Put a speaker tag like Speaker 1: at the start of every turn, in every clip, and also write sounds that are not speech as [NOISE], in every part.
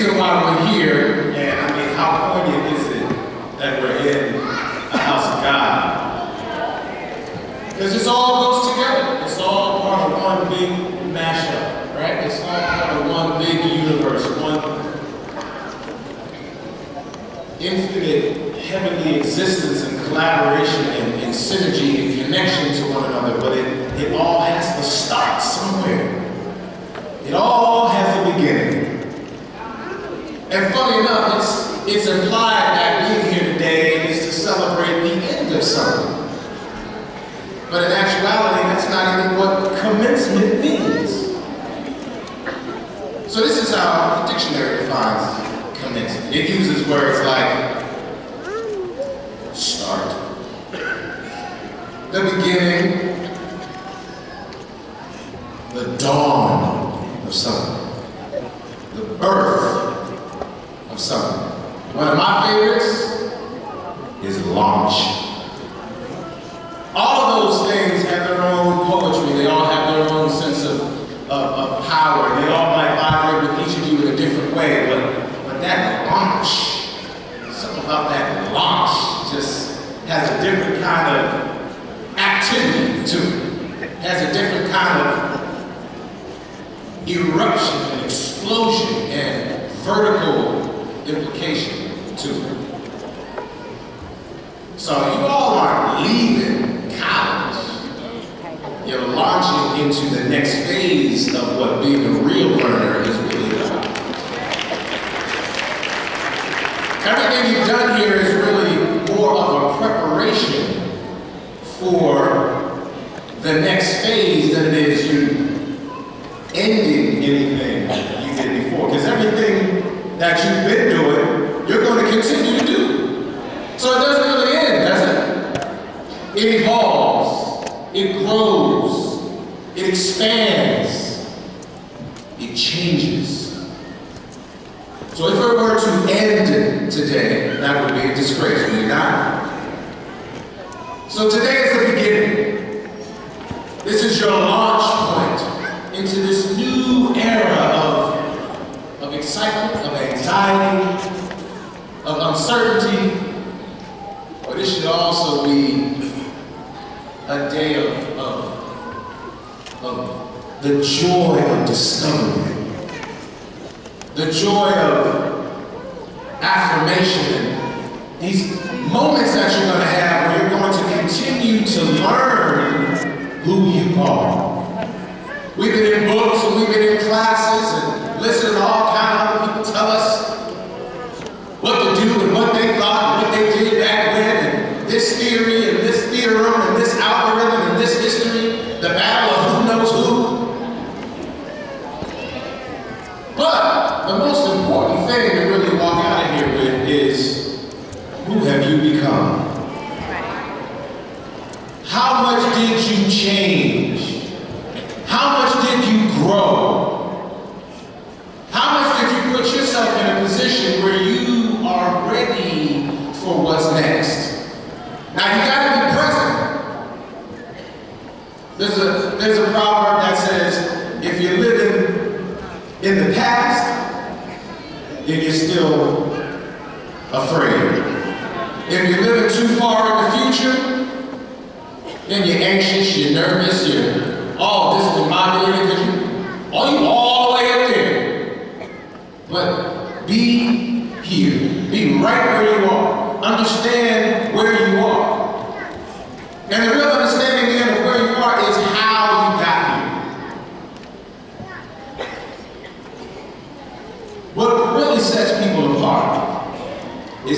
Speaker 1: reason why we're here, and I mean, how poignant is it that we're in the house of God? Because this all goes together. It's all part of one big mashup, right? It's all part of one big universe, one infinite heavenly existence and collaboration and, and synergy and connection to one another, but it, it all has to start somewhere. It all has a beginning. And funny enough, it's, it's implied that being here today is to celebrate the end of something. But in actuality, that's not even what commencement means. So this is how the dictionary defines commencement. It uses words like start, the beginning, the dawn of something, also be a day of, of, of the joy of discovery, the joy of affirmation, and these moments that you're going to have where you're going to continue to learn who you are. We've been in books and we've been in classes and listening to all kinds of this theory and this theorem and this algorithm and this history, the battle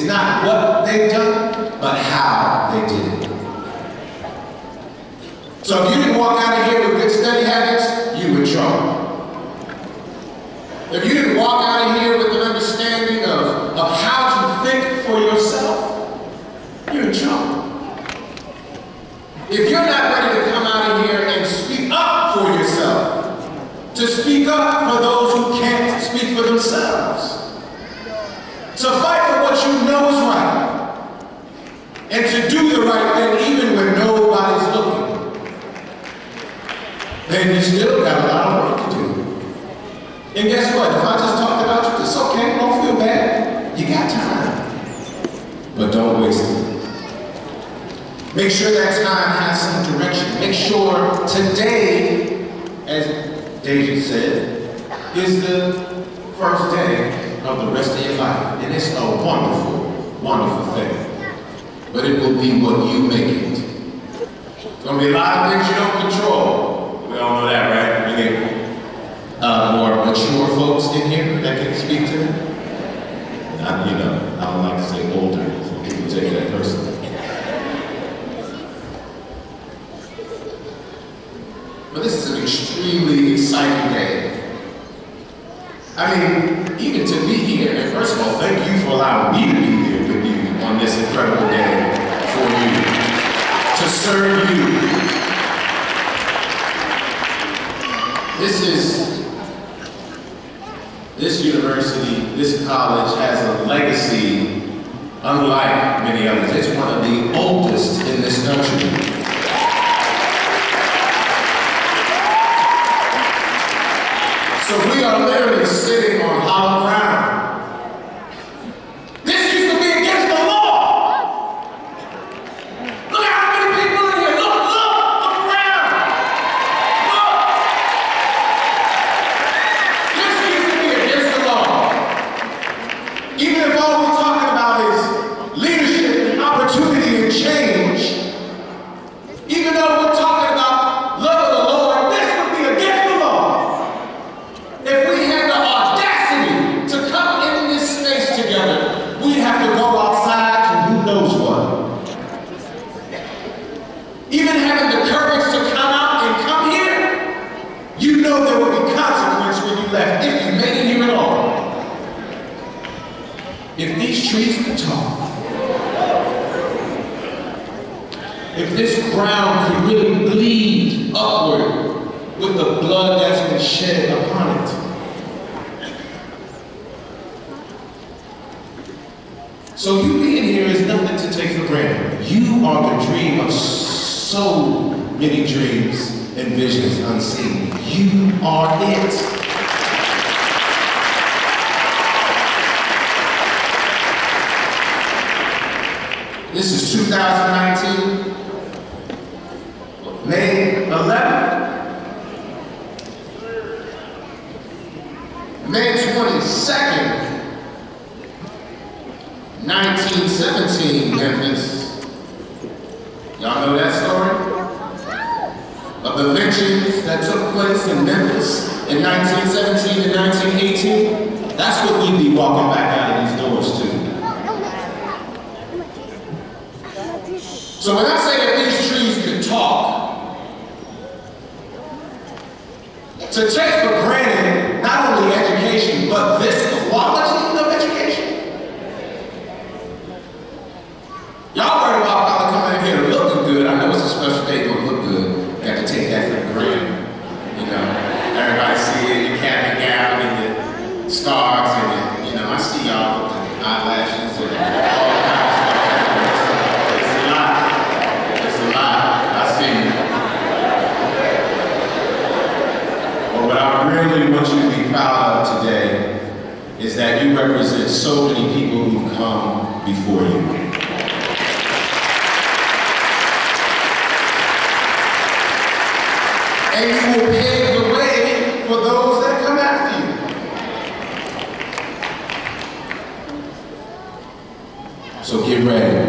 Speaker 1: It's not what they've done, but how they did it. So if you didn't walk out of here with good study habits, you were trouble. If you didn't walk out of here with an understanding of, of how to think for yourself, you're in trouble. If you're not ready to come out of here and speak up for yourself, to speak up for those who can't speak for themselves, But don't waste it. Make sure that time has some direction. Make sure today, as Deja said, is the first day of the rest of your life. And it's a wonderful, wonderful thing. But it will be what you make it. It's going to be a lot of things you don't control. We all know that, right? We get uh, more mature folks in here that can speak to them. I, you know, I don't like to say older, take that personally. But this is an extremely exciting day. I mean, even to be here, and first of all, thank you for allowing me to be here with you on this incredible day for you, to serve you. This is, this university, this college has a legacy unlike many others. It's one of the oldest in this country. So we are literally sitting on hollow ground. This used to be against the law. Look at how many people in here. Look, look, look around. Look. This used to be against the law. Even if all we're talking about is leadership and opportunity and change, even though we're talking about love of the Lord, this would be against the law. If we had the audacity to come in this space together, we'd have to go outside to who knows what. Even having the courage to come out and come here, you know there would be consequence when you left, if you made it here at all. If these trees could talk, if this ground could really bleed upward with the blood that's been shed upon it. So you being here is nothing to take for granted. You are the dream of so many dreams and visions unseen. You are it. This is 2019, May 11th. May 22nd, 1917, Memphis. Y'all know that story? Of the lynchings that took place in Memphis in 1917 and 1918? That's what we'd be walking back out of these doors to. So when I say that these trees could talk, to take for granted not only education, but this quality of education. Y'all worried about probably coming in here looking good. I know it's a special day, but look good. Got to take that for granted. You know, everybody see it, your cap and gown and your scarves and your, you know, I see y'all with the eyelashes and all kinds of stuff. It's a lot. It's a lot. I see you. But what I really want you to be proud of today is that you represent so many people who've come before you. And you will pave the way for those that come after you. So get ready.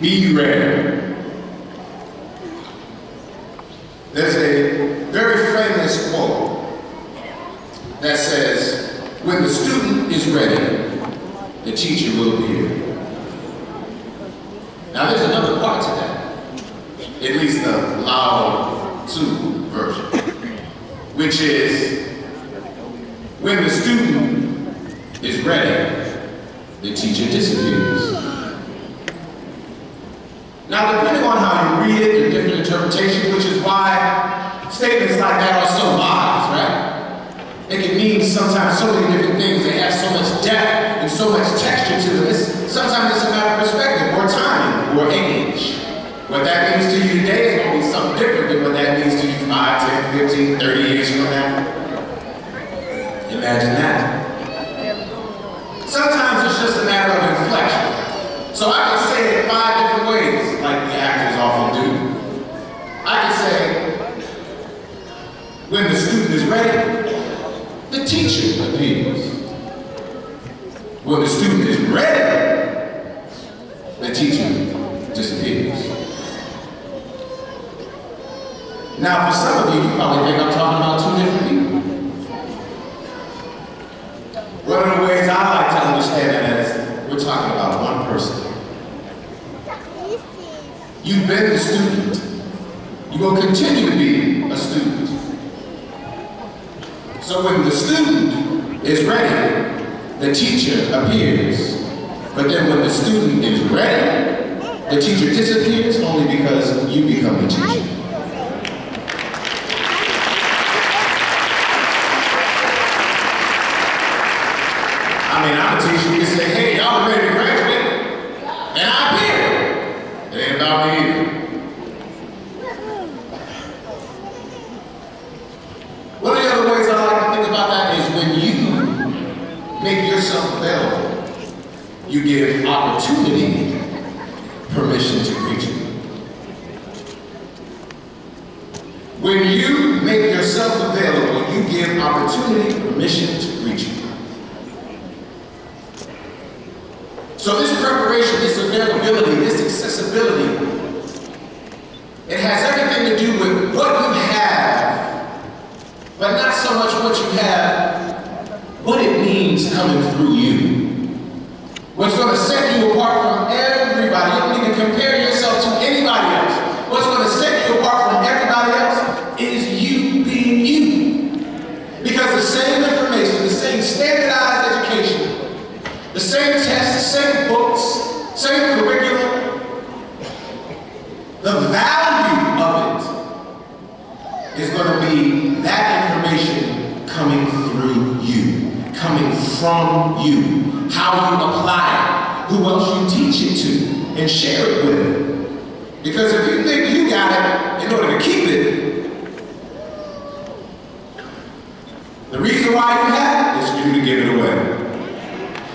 Speaker 1: Be ready. There's a very famous quote that says, when the student is ready, the teacher will appear. Now there's another part to that, at least the Lao Tzu version, which is, when the student is ready, the teacher disappears. Now, depending on how you read it, there are different interpretations, which is why statements like that are so wise, right? They can mean sometimes so many different things. They have so much depth and so much texture to them. It's, sometimes it's a matter of perspective or time or age. What that means to you today is going to be something different than what that means to you 5, 10, 15, 30 years from now. Imagine that. Sometimes it's just a matter of inflection. So I can say it five different ways, like the actors often do. I can say, when the student is ready, teacher appears. When the student is ready, the teacher disappears. Now, for some of you, you probably think I'm talking about two different people. One of the ways I like to understand that is we're talking about one person. You've been a student. You will continue to be a student. So when the student is ready, the teacher appears. But then when the student is ready, the teacher disappears only because you become the teacher. I mean, I'm a teacher. You can say, hey, y'all ready to graduate? And I'm here. It ain't about me either. One of the other ways I like to think about that is when you make yourself available, you give opportunity permission to greet you. When you make yourself available, you give opportunity permission to greet you. So this preparation, this availability, this accessibility, it has everything to do with what you have, but not so much what you have, what it means coming through you. What's going to set you apart from everybody. You don't need to compare yourself to anybody else. What's going to set you apart from everybody else is you being you. Because the same information, the same standardized education, the same tests, same books, same curriculum. The value of it is going to be that information coming through you, coming from you, how you apply it, who else you teach it to, and share it with. Because if you think you got it in order to keep it, the reason why you have it is for you to give it away.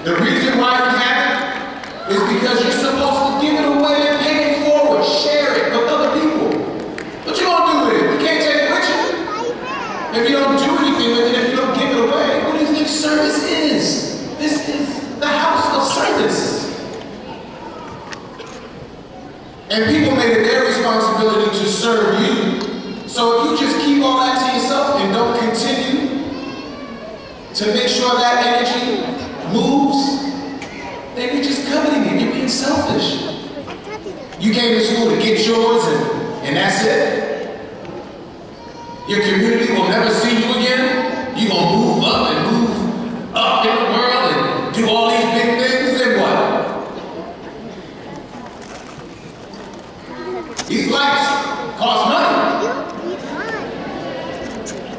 Speaker 1: The reason why you have it is because you're supposed to give it away and pay it forward, share it with other people. What you gonna do with it? You can't take it with you. If you don't do anything with it, if you don't give it away, what do you think service is? This is the house of service. And people made it their responsibility to serve you. So if you just keep all that to yourself and don't continue to make sure that energy moves, then you're just coveting it. You're being selfish. You came to school to get yours and, and that's it. Your community will never see you again. You're going to move up and move up in the world and do all these big things, then what? These lights cost money.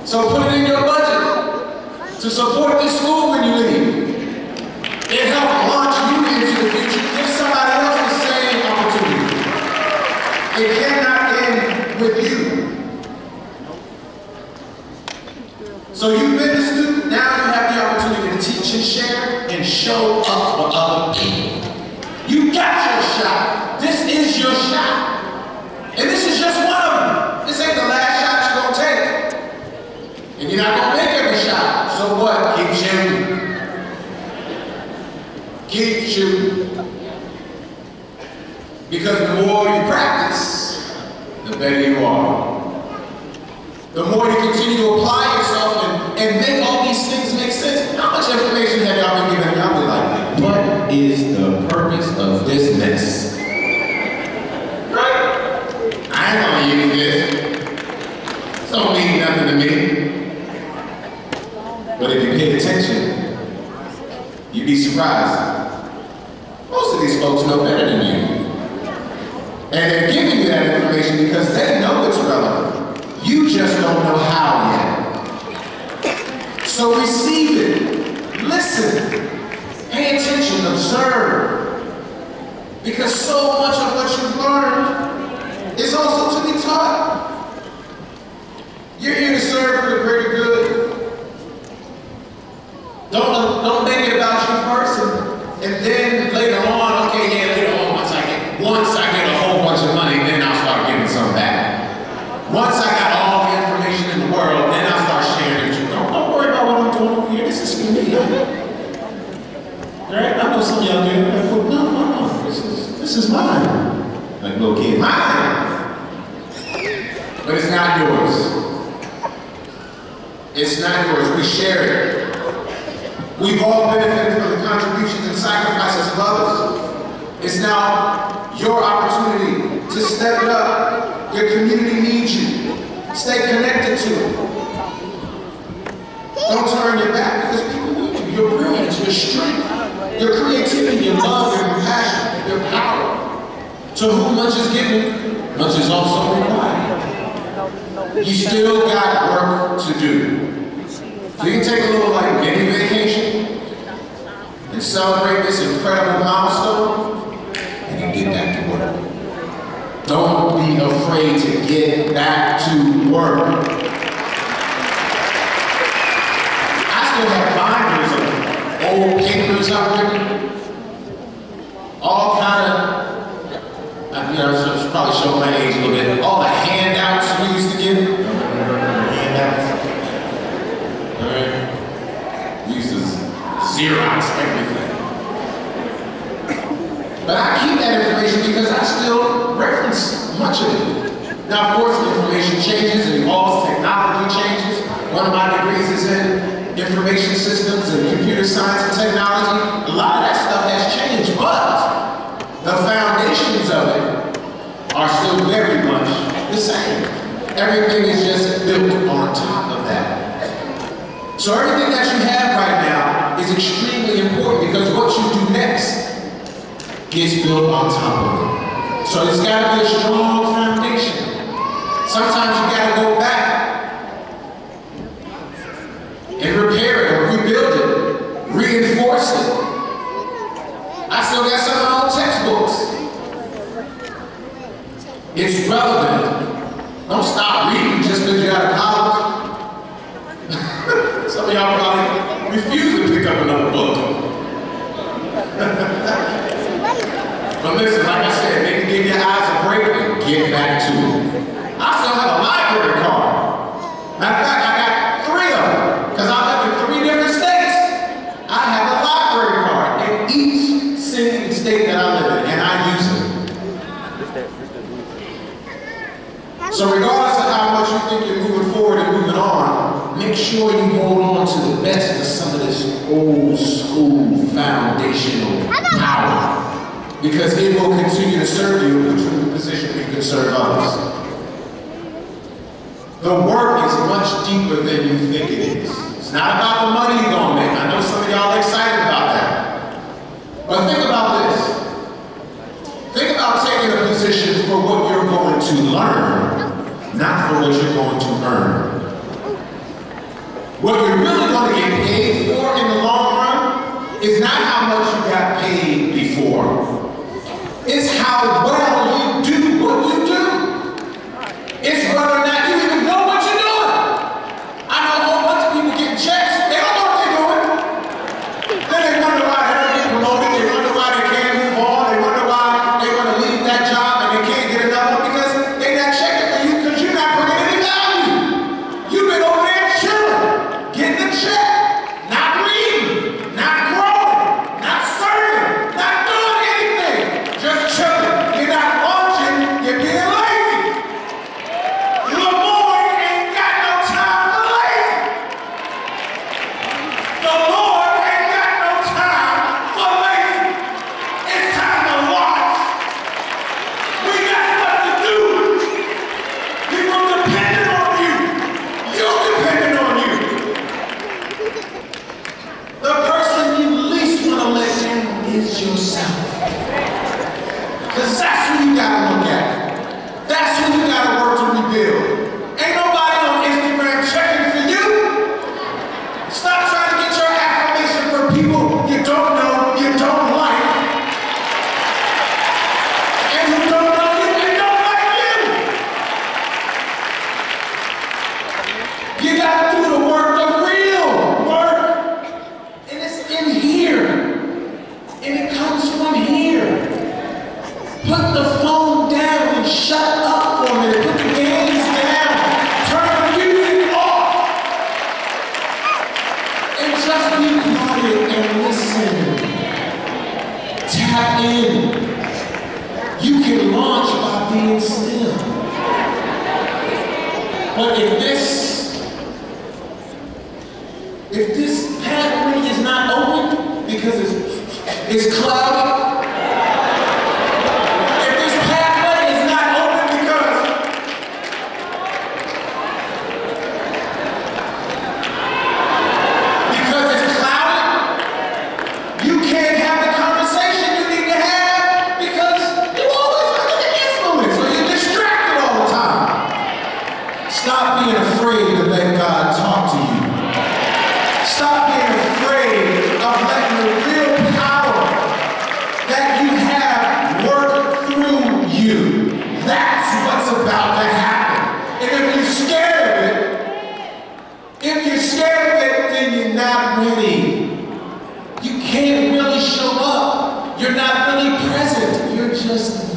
Speaker 1: So put it in your budget to support this school when you leave. It helped launch you into the future. Give somebody else the same opportunity. It cannot end with you. So you've been a student, now you have the opportunity to teach and share and show up for other people. You got your shot. This is your shot. And this is just one of them. This ain't the last shot you're gonna take. And you're not gonna make every shot. So what? Keep shooting. Keep shooting. Because the more you practice, the better you are. The more you continue to apply yourself and, and make all these things make sense. How much information have y'all been given? Y'all be like, what is the purpose of this mess? Right? I ain't gonna use this. This don't mean nothing to me. But if you pay attention, you'd be surprised. Most of these folks know better than you. And they're giving you that information because they know it's relevant. You just don't know how yet. So receive it. Listen. Pay attention. Observe. Because so much of what you've learned is also to be taught. You're here to serve for the greater good. Don't, don't make it about you first and, and then later on, okay, yeah, later on, once I get once I get a whole bunch of money, then I'll start giving some back. Once I got all the information in the world, then I'll start sharing it with you. Don't, don't worry about what I'm doing over here. This is for me. Right? I know some of y'all do. Like, well, no, no, no. This is this is mine. Like little kid, mine. But it's not yours. It's not yours. We share it. We've all benefited from the contributions and sacrifices of others. It's now your opportunity to step it up. Your community needs you. Stay connected to it. Don't turn your back because people need you. Your brilliance, your strength, your creativity, your love, your power. To whom much is given, much is also required. You still got work to do. So you take a little like mini vacation and celebrate this incredible milestone and then get back to work. Don't be afraid to get back to work. I still have binders of old papers out there. All kind of, you know, my age a little bit. All the handouts we used to get. Handouts. Alright? We used to Xerox everything. But I keep that information because I still reference much of it. Now, of course, information changes and evolves, technology changes. One of my degrees is in information systems and computer science and technology. A lot of that stuff has changed, but the foundations of it are still very much the same. Everything is just built on top of that. So everything that you have right now is extremely important because what you do next gets built on top of it. So it's got to be a strong foundation. Sometimes you got to go back and repair it or rebuild it, reinforce it. I still got some of my old textbooks. It's relevant. Don't stop reading just because you're out of college. [LAUGHS] some of y'all probably refuse to pick up another book. [LAUGHS] But listen, like I said, they can give your eyes a break and get back to it. I still have a library card. Matter of fact, I got three of them because I live in three different states. I have a library card in each city and state that I live in, and I use it. So regardless of how much you think you're moving forward and moving on, make sure you hold on to the best of some of this old school foundational power because it will continue to serve you and in the position you can serve others. The work is much deeper than you think it is. It's not about the money you're going to make. I know some of y'all are excited about that. But think about this. Think about taking a position for what you're going to learn, not for what you're going to earn. What you're really going to get paid for in the long run is not how much you got paid before. It's how well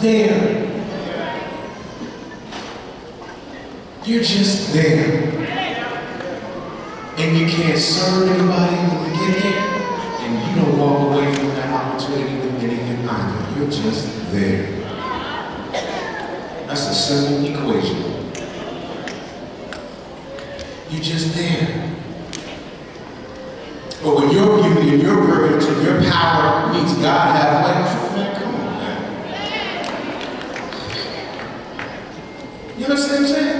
Speaker 1: there. You're just there. And you can't serve anybody when you get there. And you don't walk away from that opportunity with anything either. You're just there. That's a simple equation. You're just there. But when your beauty and your privilege and your power meets God halfway, same I'm?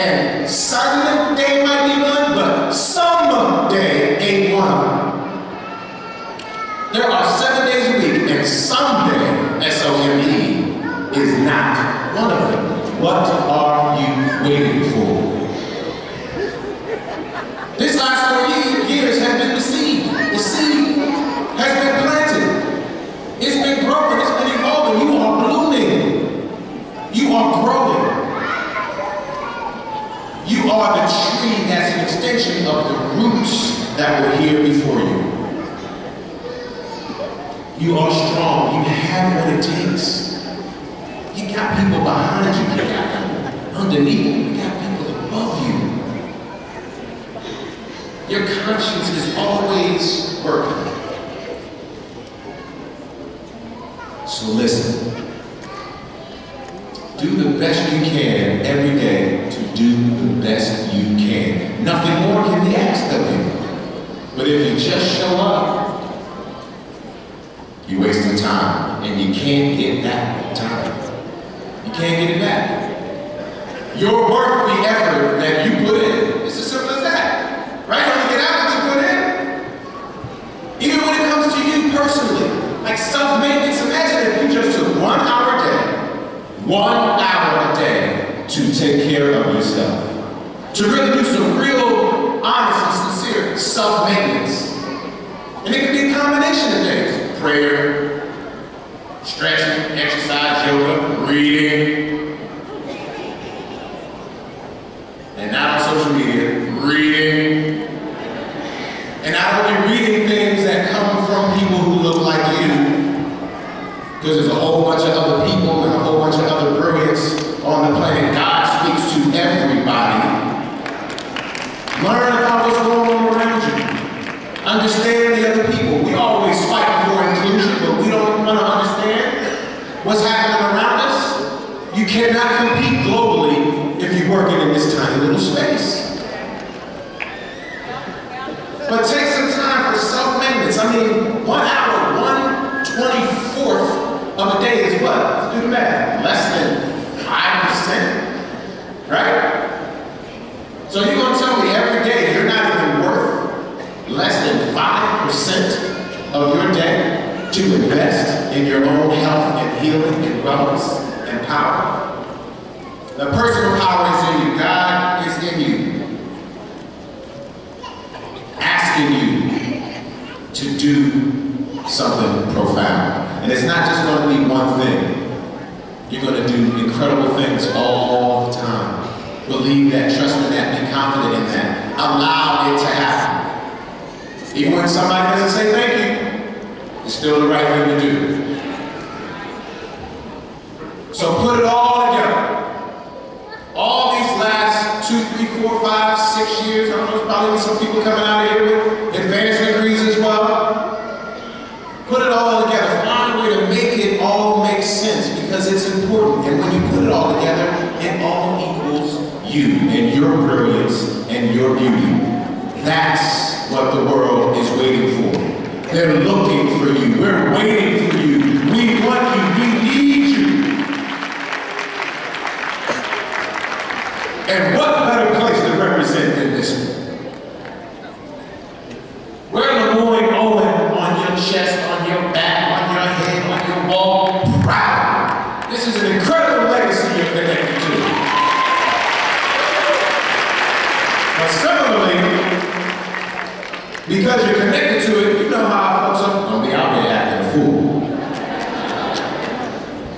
Speaker 1: And Saturday day might be done, but Sunday extension of the roots that were here before you. You are strong. You have what it takes. You got people behind you. You got people underneath you. You got people above you. Your conscience is always working. So listen. Do the best you can every day to do the best you can. Nothing more can be asked of you. But if you just show up, you're wasting time. And you can't get that time. You can't get it back. You're worth the effort that you put in. It's as simple as that. Right? When you get out what you put in. Even when it comes to you personally, like self-maintenance, imagine if you just took one hour one hour a day to take care of yourself. To really do some real, honest, and sincere self-maintenance. And it can be a combination of things. Prayer, stretching, exercise, yoga, reading. And now on social media, reading. And not only reading things that come from people who look like you, because there's a whole bunch of other people and a whole bunch of other brilliance on the planet. God speaks to everybody. Learn about what's going on around you. Understand the other people. We always fight for inclusion, but we don't want to understand what's happening around us. You cannot compete globally if you're working in this tiny little space. But take some time for self-maintenance. I mean, one hour, one twenty-fourth of a day is what? Let's do the math. Less than five percent, right? So you're gonna tell me every day you're not even worth less than five percent of your day to invest in your own health and healing and wellness and power? The personal power is in you. God is in you asking you to do something profound. And it's not just going to be one thing. You're going to do incredible things all the time. Believe that, trust in that, be confident in that. Allow it to happen. Even when somebody doesn't say thank you, it's still the right thing to do. So put it all together. All these last two, three, four, five, six years, I don't know, there's probably some people coming out of here with advanced degrees as well. Put it all together. Find a way to make it all make sense because it's important. And when you put it all together, it all equals you and your brilliance and your beauty. That's what the world is waiting for. They're looking for you. We're waiting for you. We want you. We need you. And what better place to represent than this one? Wear Lemoyne Owen on your chest, on your back, on your head, on your wall, proud. This is an incredible legacy you're connected to. But similarly, because you're connected to it, you know how folks are going to be out there acting a fool.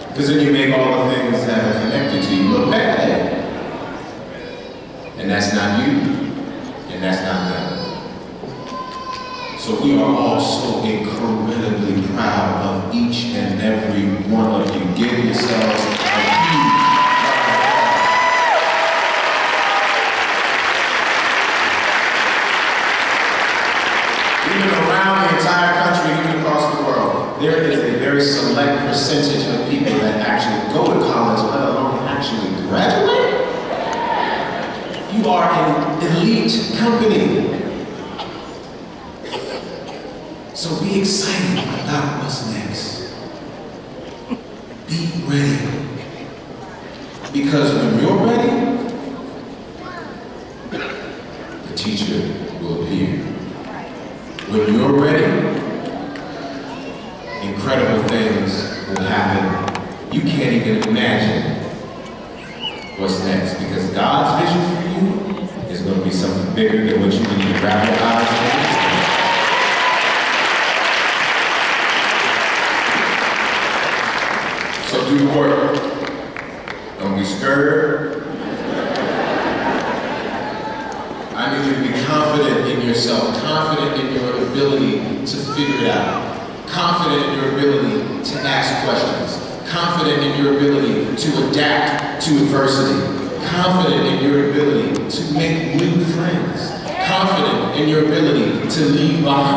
Speaker 1: Because then you make all the things that are connected to you look bad. And that's not you. And that's not them. So we are all so incredibly proud of each and every one of you. Give yourselves a huge Even around the entire country, even across the world, there is a very select percentage of people that actually go to college, let alone actually graduate. You are an elite company. So be excited about what's next. Be ready. Because when you're ready, the teacher will appear. When you're ready, incredible things will happen. You can't even imagine what's next because God's vision for you is going to be something bigger than what you can even wrap your eyes around. excelente barra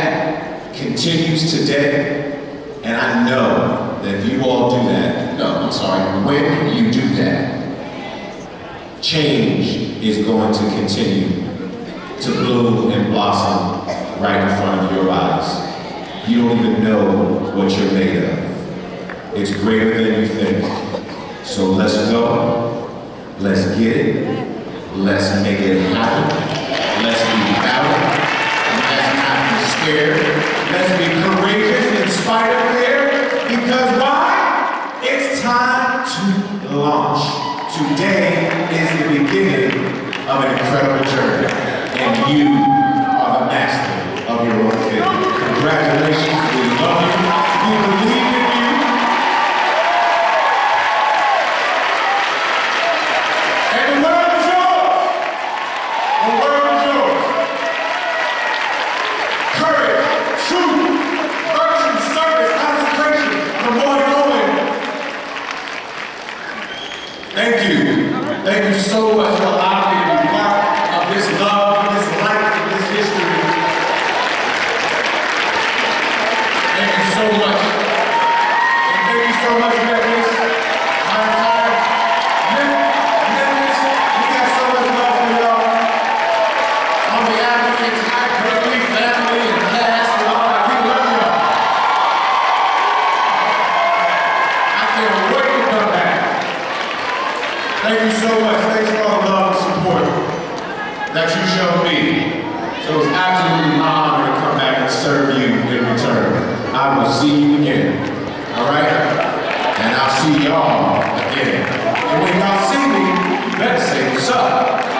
Speaker 1: that continues today, and I know that if you all do that, no, I'm sorry, when you do that, change is going to continue to bloom and blossom right in front of your eyes. You don't even know what you're made of. It's greater than you think. So let's go. Let's get it. Let's make it happen. Let's fear. Let's be courageous in spite of fear. Because why? It's time to launch. Today is the beginning of an incredible journey. And you are the master of your own fate. Congratulations. We love you. We believe It was absolutely my honor to come back and serve you in return. I will see you again, all right? And I'll see y'all again. And when y'all see me, you better say what's up.